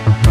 Mm-hmm.